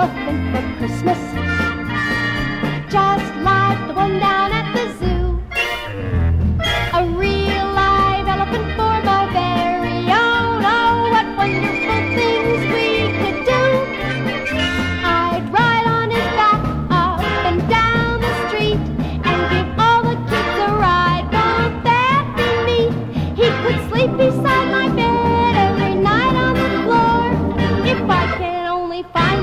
elephant for Christmas. Just like the one down at the zoo. A real live elephant for my very own. Oh, what wonderful things we could do. I'd ride on his back up and down the street and give all the kids a ride. Won't that be neat? He could sleep beside my bed every night on the floor if I can only find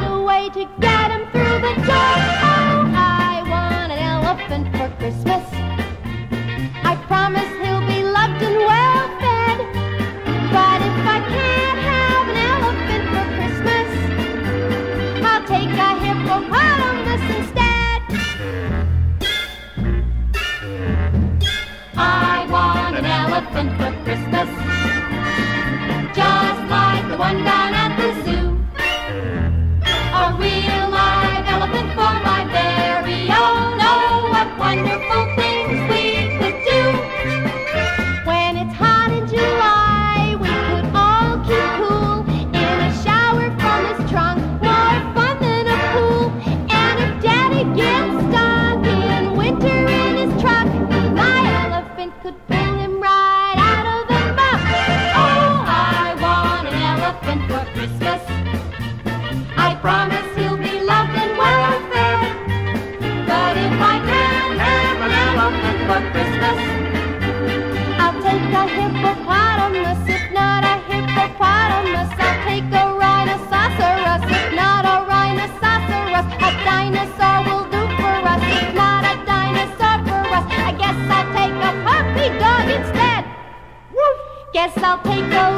to get him through the door. Oh, I want an elephant for Christmas. I promise he'll be loved and well fed. But if I can't have an elephant for Christmas, I'll take a hippopotamus instead. I want an elephant for Christmas, could pull him right out of the muck. Oh, I want an elephant for Christmas. I promise he'll be loved and well fed. But if I can't have an elephant for Christmas, I'll take a hippopotamus. If not a hippopotamus, I'll take a rhinoceros. If not a rhinoceros, a dinosaur Guess I'll take a